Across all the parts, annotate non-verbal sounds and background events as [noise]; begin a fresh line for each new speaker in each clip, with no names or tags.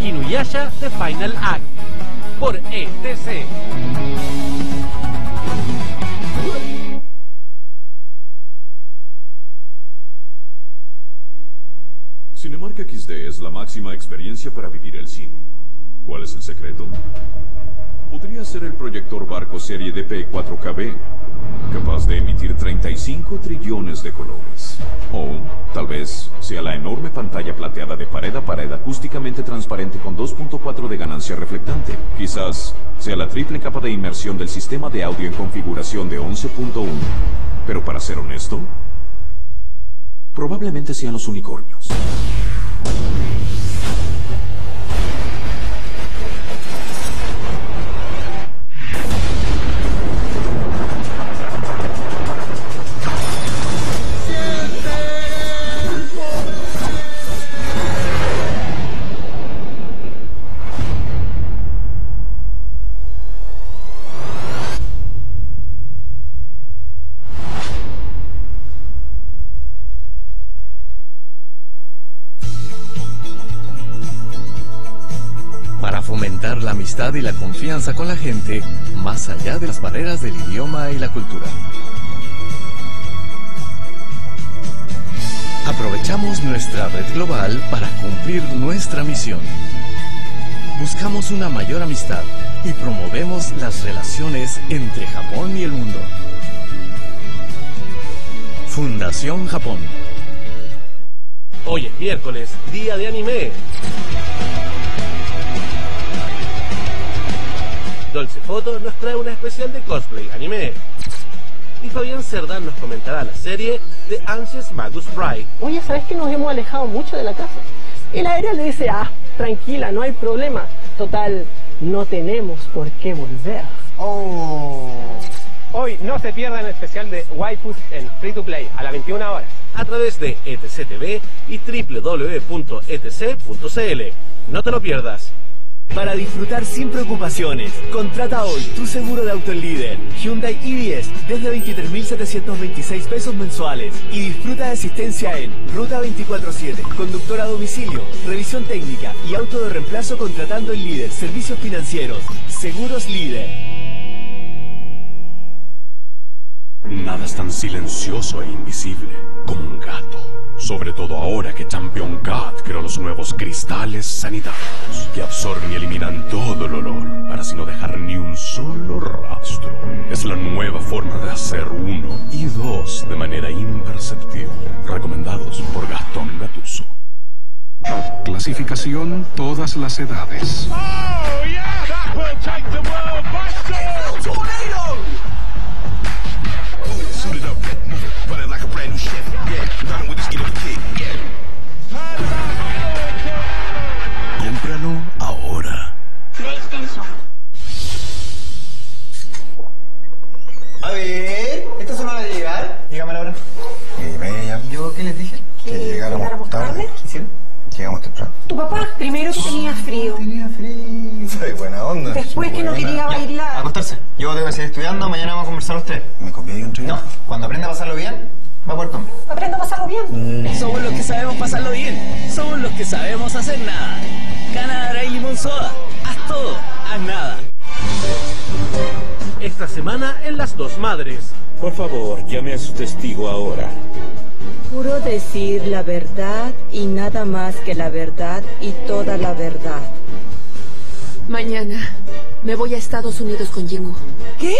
Inuyasha The Final Act por ETC.
Cinemark XD es la máxima experiencia para vivir el cine. ¿Cuál es el secreto? Podría ser el proyector barco serie DP 4KB, capaz de emitir 35 trillones de colores. O tal vez sea la enorme pantalla plateada de pared a pared acústicamente transparente con 2.4 de ganancia reflectante. Quizás sea la triple capa de inmersión del sistema de audio en configuración de 11.1. Pero para ser honesto, probablemente sean los unicornios.
Fomentar la amistad y la confianza con la gente más allá de las barreras del idioma y la cultura. Aprovechamos nuestra red global para cumplir nuestra misión. Buscamos una mayor amistad y promovemos las relaciones entre Japón y el mundo. Fundación Japón.
Hoy es miércoles, día de anime. Especial de cosplay anime. Y Fabián Cerdán nos comentará la serie The Anxious Magus Bride.
Oye, ¿sabes que nos hemos alejado mucho de la casa? Y la aérea le dice, ah, tranquila, no hay problema. Total, no tenemos por qué volver.
Hoy no se pierdan el especial de Waifus en Free to Play a las 21 horas.
a través de ETC TV y www.etc.cl. No te lo pierdas.
Para disfrutar sin preocupaciones, contrata hoy tu seguro de auto en líder Hyundai i10 desde 23.726 pesos mensuales y disfruta de asistencia en Ruta 24-7, conductor a domicilio, revisión técnica y auto de reemplazo contratando en líder, servicios financieros, seguros líder.
Nada es tan silencioso e invisible como un gato. Sobre todo ahora que Champion Cat creó los nuevos cristales sanitarios que absorben y eliminan todo el olor para así no dejar ni un solo rastro. Es la nueva forma de hacer uno y dos de manera imperceptible. Recomendados por Gastón Gatuso.
Clasificación todas las edades.
Cómpralo ahora.
A ver, ¿esta semana a llegar? Dígame la hora.
Y media.
¿Yo qué les dije?
Que llegáramos tarde.
¿Qué hicieron?
Llegamos temprano.
Tu papá, primero que tenía frío.
Tenía frío.
Soy buena onda.
Después que no quería
A
bailar.
acostarse. Yo debo seguir estudiando, mañana vamos a conversar los tres.
¿Me copié un
No, cuando aprenda a pasarlo bien, va a poder comer.
Aprendo a pasarlo bien.
Somos los que sabemos pasarlo bien, somos los que sabemos hacer nada. Canadá y limón soda, haz todo, haz nada.
Esta semana en Las Dos Madres.
Por favor, llame a su testigo ahora.
Juro decir la verdad y nada más que la verdad y toda la verdad.
Mañana me voy a Estados Unidos con Jingu.
¿Qué?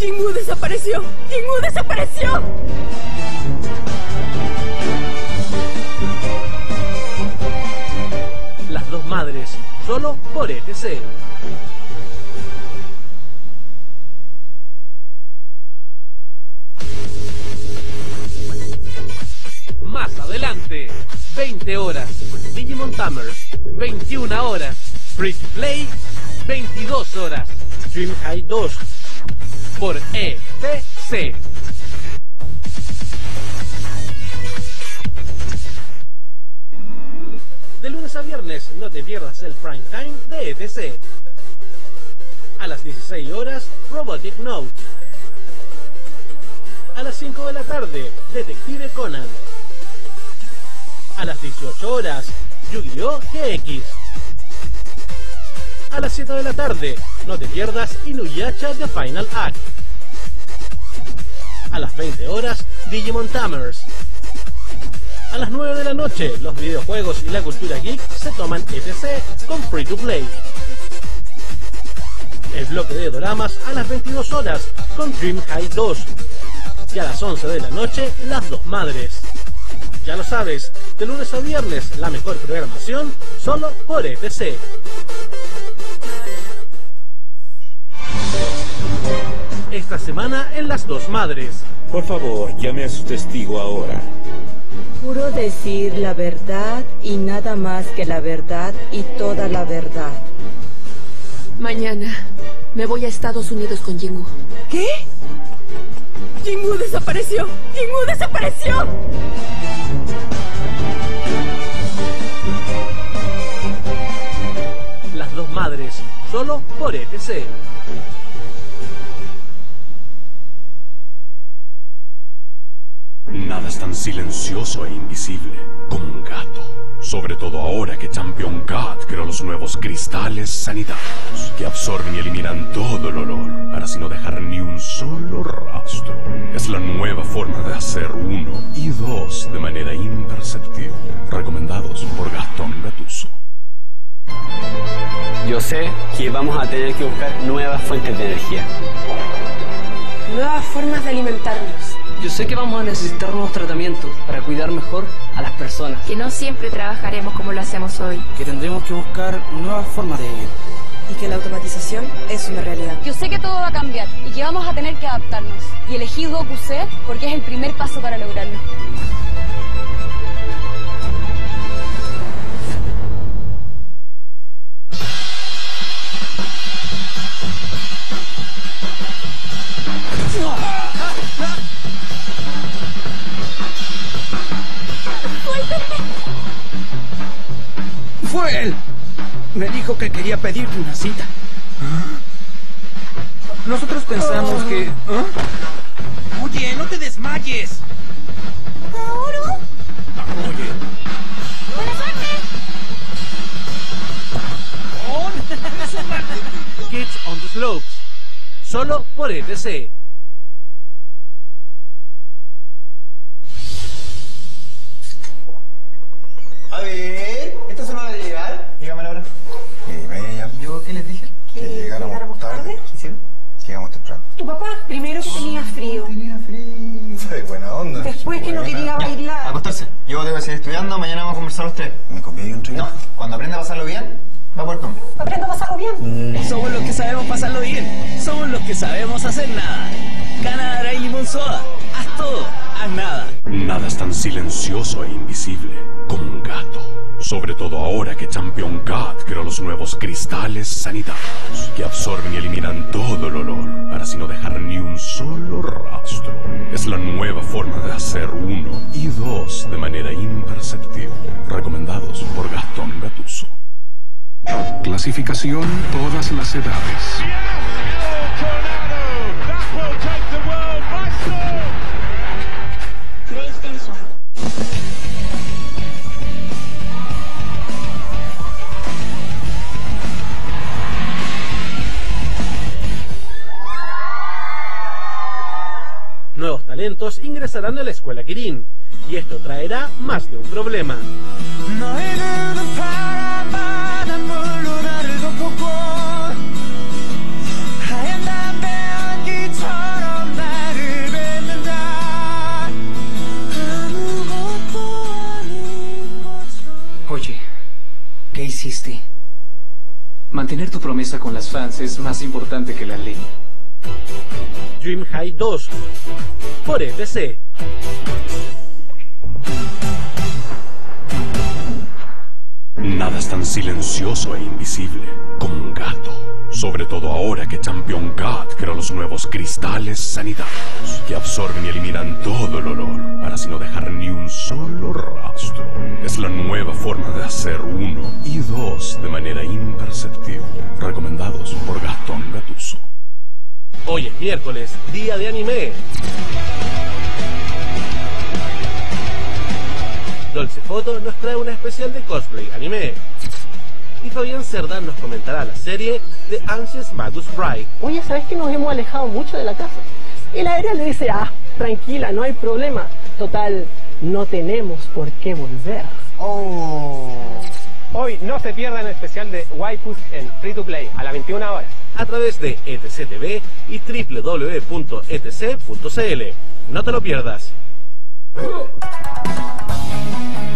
Jingu desapareció. Jingu desapareció.
Las Dos Madres, solo por ETC. Más adelante, 20 horas, Digimon Tamers, 21 horas, Free Play, 22 horas, Dream High 2, por ETC. De lunes a viernes no te pierdas el prime time de ETC. A las 16 horas, Robotic Note. A las 5 de la tarde, Detective Conan. A las 18 horas, Yu-Gi-Oh! GX. A las 7 de la tarde, no te pierdas Inuyasha The Final Act. A las 20 horas, Digimon Tamers. A las 9 de la noche, los videojuegos y la cultura geek se toman ETC con Free to Play. El bloque de doramas a las 22 horas con Dream High 2. Y a las 11 de la noche, Las Dos Madres. Ya lo sabes, de lunes a viernes la mejor programación solo por ETC. Esta semana en Las Dos Madres.
Por favor, llame a su testigo ahora.
Juro decir la verdad y nada más que la verdad y toda la verdad.
Mañana me voy a Estados Unidos con Jingu.
¿Qué? Jingu desapareció. Jingu desapareció.
Solo por ETC.
Nada es tan silencioso e invisible como un gato. Sobre todo ahora que Champion Cat creó los nuevos cristales sanitarios que absorben y eliminan todo el olor para así no dejar ni un solo rastro. Es la nueva forma de hacer uno y dos de manera imperceptible. Recomendados por Gastón Gatuso.
Yo sé que vamos a tener que buscar nuevas fuentes de energía.
Nuevas formas de alimentarnos.
Yo sé que vamos a necesitar nuevos tratamientos para cuidar mejor a las personas.
Que no siempre trabajaremos como lo hacemos hoy.
Que tendremos que buscar nuevas formas de vivir.
Y que la automatización es una realidad.
Yo sé que todo va a cambiar y que vamos a tener que adaptarnos. Y elegí Goku C porque es el primer paso para lograrlo.
Fue él. Me dijo que quería pedirte una cita. Nosotros pensamos que... ¿ah? Oye, no te desmayes.
¿Kaoru?
Oye.
¡Buena suerte! [laughs]
Kids on the Slopes, solo por ETC.
A ver, ¿esta es una hora de llegar? Dígame la hora.
Y me ya
¿Yo qué les dije?
que llegáramos tarde.
¿Qué hicieron?
Llegamos temprano.
Tu papá, primero que tenía frío.
Tenía frío. [laughs]
Soy buena onda.
Después que no quería bailar.
Acostarse. Yo debo seguir estudiando, mañana vamos a conversar los tres.
¿Me ahí un tren?
No, cuando aprenda a pasarlo bien, va a poder comer.
Aprendo a pasarlo bien.
Somos los que sabemos pasarlo bien. Somos los que sabemos hacer nada. Canadá y limón soda. Haz todo, haz nada.
Nada es tan silencioso e invisible como un gato. Sobre todo ahora que Champion Cat creó los nuevos cristales sanitarios que absorben y eliminan todo el olor para así no dejar ni un solo rastro. Es la nueva forma de hacer uno y dos de manera imperceptible. Recomendados por Gastón Gatuso.
Clasificación todas las edades.
Nuevos talentos ingresarán a la escuela Kirin, y esto traerá más de un problema.
Con las fans es más importante que la ley.
Dream High 2, por ETC.
Nada es tan silencioso e invisible como un gato. Sobre todo ahora que Champion Cat creó los nuevos cristales sanitarios que absorben y eliminan todo el olor para no dejar ni un solo rastro. Es la nueva forma de hacer uno y dos de manera imperceptible. Recomendados por Gastón Gatuso.
Hoy es miércoles, día de anime. Dolce Foto nos trae una especial de cosplay anime. Fabián Cerdán nos comentará la serie de Anxious Magus Bride.
Oye, ¿sabes que nos hemos alejado mucho de la casa? Y la aérea le dice, ah, tranquila, no hay problema. Total, no tenemos por qué volver.
Oh.
Hoy no se pierdan el especial de Waifus en Free to Play a las 21 horas.
A través de ETC TV y www.etc.cl. No te lo pierdas.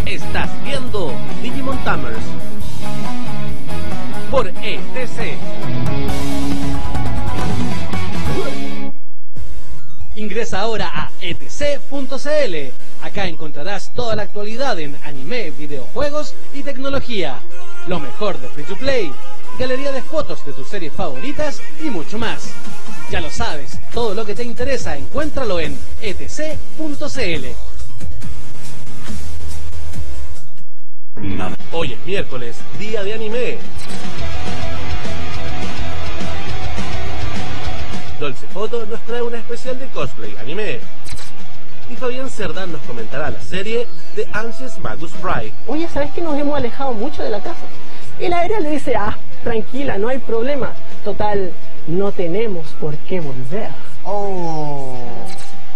Estás viendo Digimon Tamers por ETC. Ingresa ahora a etc.cl. Acá encontrarás toda la actualidad en anime, videojuegos y tecnología. Lo mejor de Free to Play, galería de fotos de tus series favoritas y mucho más. Ya lo sabes, todo lo que te interesa encuéntralo en etc.cl. Hoy es miércoles, día de anime. Dolce Foto nos trae una especial de cosplay anime. Y Fabián Cerdán nos comentará la serie de Anxious Magus Bride.
Oye, ¿sabes que nos hemos alejado mucho de la casa? Y la aérea le dice, ah, tranquila, no hay problema. Total, no tenemos por qué volver.
Oh.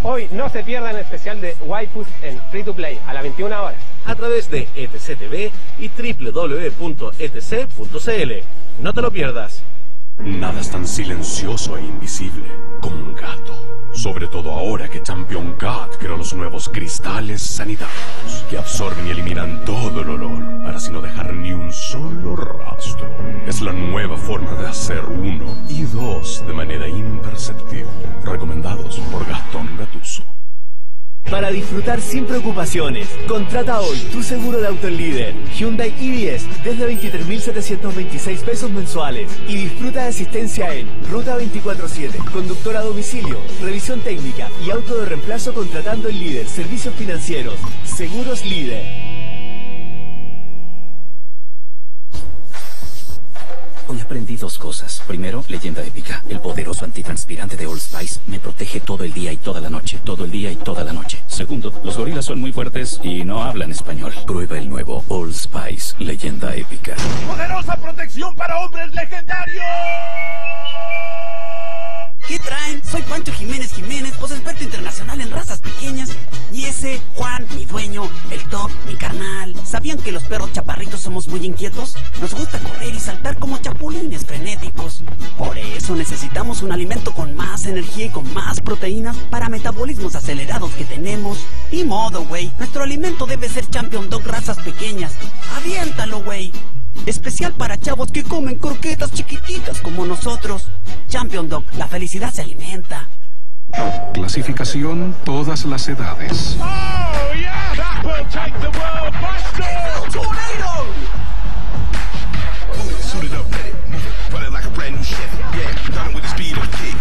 Hoy no se pierdan el especial de Waifus en Free to Play a las 21 horas.
A través de ETC TV y www.etc.cl. No te lo pierdas.
Nada es tan silencioso e invisible como un gato. Sobre todo ahora que Champion Cat creó los nuevos cristales sanitarios que absorben y eliminan todo el olor para así no dejar ni un solo rastro. Es la nueva forma de hacer uno y dos de manera imperceptible. Recomendados por Gastón Gatuso.
Para disfrutar sin preocupaciones, contrata hoy tu seguro de auto en líder. Hyundai i10 desde 23.726 pesos mensuales y disfruta de asistencia en Ruta 24-7, conductor a domicilio, revisión técnica y auto de reemplazo contratando en líder, servicios financieros, seguros líder.
Hoy aprendí dos cosas. Primero, leyenda épica. El poderoso antitranspirante de Old Spice me protege todo el día y toda la noche. Todo el día y toda la noche. Segundo, los gorilas son muy fuertes y no hablan español. Prueba el nuevo Old Spice, leyenda épica.
¡Poderosa protección para hombres legendarios!
¿Qué traen? Soy Pancho Jiménez Jiménez, voz experto internacional en razas pequeñas. Y ese, Juan, mi dueño, el top, mi carnal. ¿Sabían que los perros chaparritos somos muy inquietos? Nos gusta correr y saltar como chapulines frenéticos. Por eso necesitamos un alimento con más energía y con más proteínas para metabolismos acelerados que tenemos. Y modo, güey. Nuestro alimento debe ser Champion Dog razas pequeñas. Aviéntalo, güey. Especial para chavos que comen croquetas chiquititas como nosotros. Champion Dog, la felicidad se alimenta.
Clasificación todas las edades.
Oh, yeah! That will take the world by storm! Tornado!
Move it, suit it up, let it move it. Like a brand new ship. Yeah, running with the speed of a kick.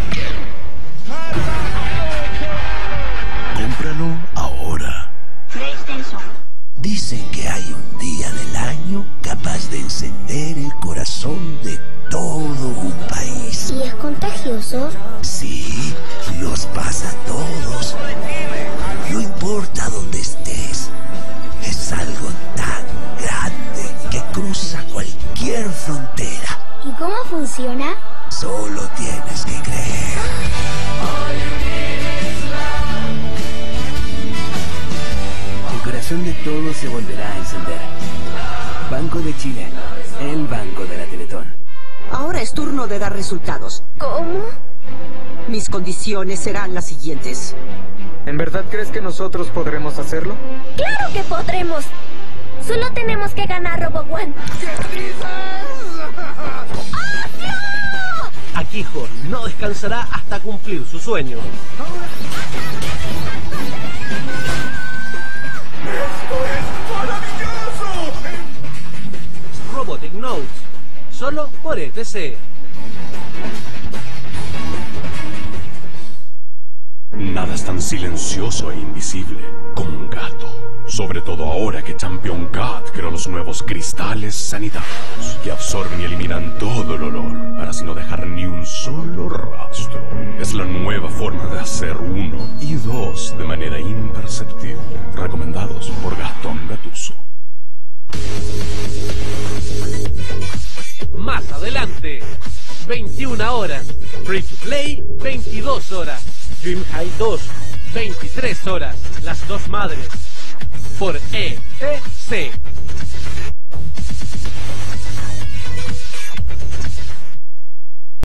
Encender el corazón de todo un país.
¿Y es contagioso?
Sí, los pasa a todos. No importa dónde estés, es algo tan grande que cruza cualquier frontera.
¿Y cómo funciona?
Solo tienes que creer.
El corazón de todos se volverá
es resultados.
¿Cómo?
Mis condiciones serán las siguientes.
¿En verdad crees que nosotros podremos hacerlo?
¡Claro que podremos! Solo tenemos que ganar Robo One.
Akijo no descansará hasta cumplir su sueño. Robotic Notes, solo por ETC.
Nada es tan silencioso e invisible como un gato. Sobre todo ahora que Champion Cat creó los nuevos cristales sanitarios que absorben y eliminan todo el olor para así no dejar ni un solo rastro. Es la nueva forma de hacer uno y dos de manera imperceptible. Recomendados por Gastón Gatuso.
Más adelante. 21 horas. Free to Play, 22 horas. Dream High 2, 23 horas. Las dos madres. Por ETC.